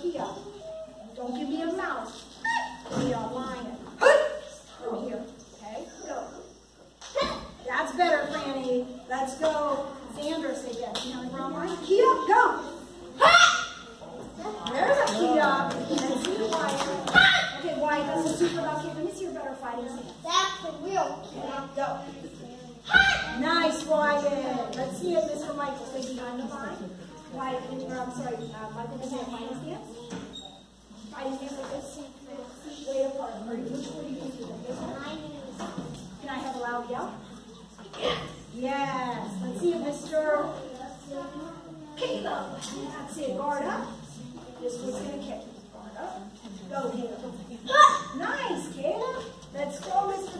Kiai. Don't give me a mouse. Give me a lion. Over here. Okay? Go. That's better, Franny. Let's go. Xander, say yes. You know the wrong line? Kia, go. There's a kiai. And see Wyatt. Okay, Wyatt, that's a super lucky. Let me see your better fighting stance. That's the real Okay, go. Nice, Wyatt. Let's see if Mr. Michael stay behind the line. Can I'm sorry, uh, this? Way apart. Or Which you This one? Can I have a loud yell? Yes. Let's see if Mr. Caleb. That's it. Guard up. This one's gonna kick. Guard up. Go, Caleb. Nice, Caleb. Let's go, Mr.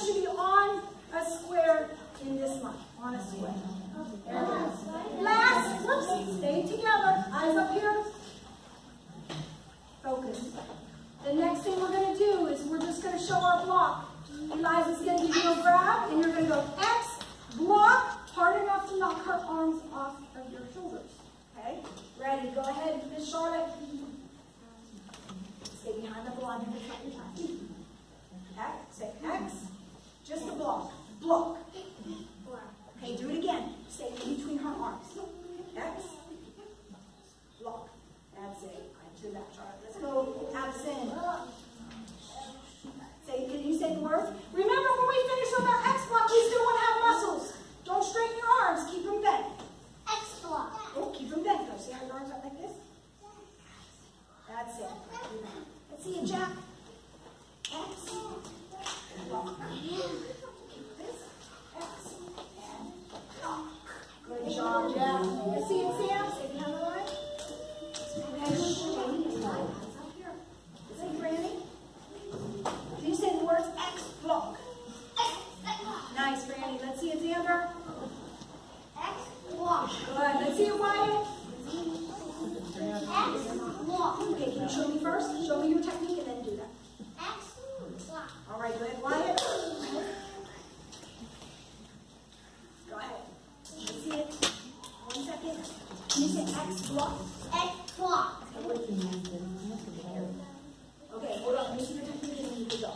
should be on a square in this line. On a square. There it is. Last, whoops, stay together. Eyes up here. Focus. The next thing we're going to do is we're just going to show our block. Eliza's going to give you a grab, and you're going to go X, block, hard enough to knock her arms off of your shoulders. Okay? Ready? Go ahead, Miss Charlotte. Stay behind the block your. X, say X, just a block. Block. Okay, do it again. Stay in between her arms. X, block. That's it. I did that, Charlotte. Let's go. Absent. Say, can you say the words? Remember when we finish with our X block, we still want to have muscles. Don't straighten your arms. Keep them bent. Oh, keep them bent though. See how your arms are like this? That's it. Let's see it, Jack. X. Block. Keep this. X. And block. Good job, Jack. Let's see it, Sam. X1, Okay, hold on. To go.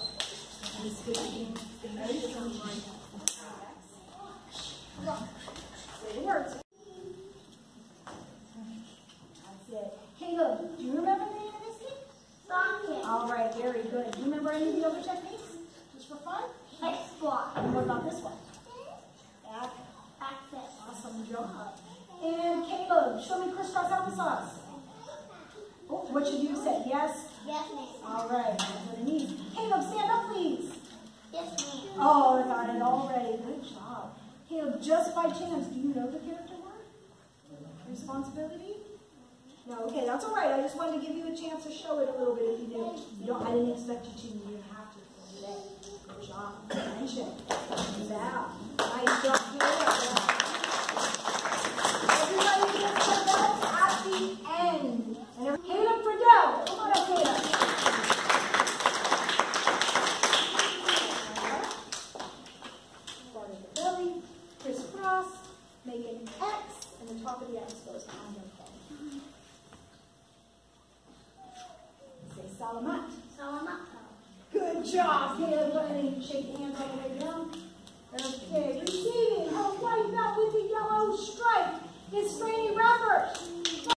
Caleb, do you remember the name of this game? Socket. All right, very good. Do you remember any of the other techniques? Just for fun? And what about this one? Back. Awesome job. And Caleb, show me crisscross applesauce. Oh, what should you say? Yes? Yes, ma'am. All right, that's what it means. Caleb, stand up, please. Yes, ma'am. Oh, I got it already. Good job. Caleb, just by chance, do you know the character word? Responsibility? No, okay, that's all right. I just wanted to give you a chance to show it a little bit if you didn't. You don't, I didn't expect you to. You didn't have to today. Good job. Attention. Job, Caleb. Everybody gets their belts at the end. And every- Caleb Friedel. Come on up, Caleb. Part of the belly, crisscross, make an X, and the top of the X goes on your thumb. Say salamat. Good job, ahead and shake hands all the way down. Okay, receiving her white belt with the yellow stripe is Franny Ruppert.